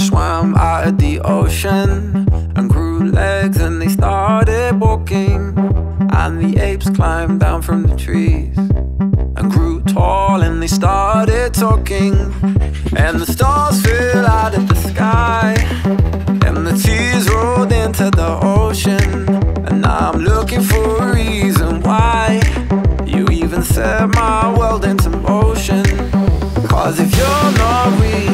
beside the ocean and grew legs and they started walking. And the apes climbed down from the trees and grew tall and they started talking. And the stars fell out of the sky and the tears rolled into the ocean. And now I'm looking for a reason why you even set my world into motion. Cause if you're not really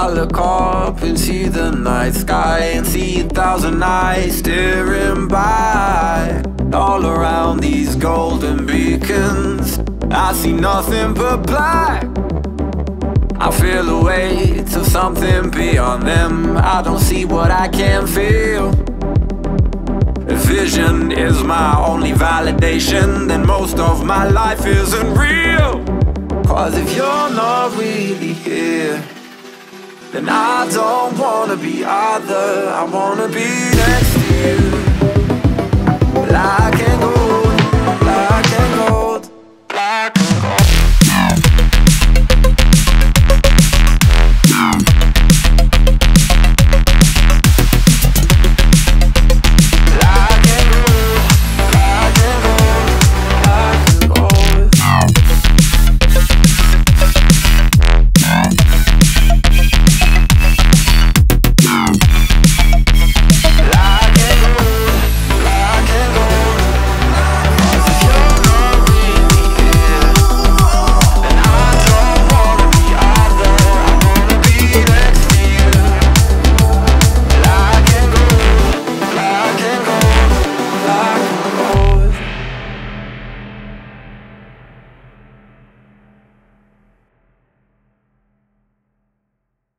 I look up and see the night sky and see a thousand eyes staring by. All around these golden beacons, I see nothing but black. I feel a weight of something beyond them. I don't see what I can feel. Vision is my only validation, then most of my life isn't real. Cause if you're not really here, then I don't wanna be either. I wanna be next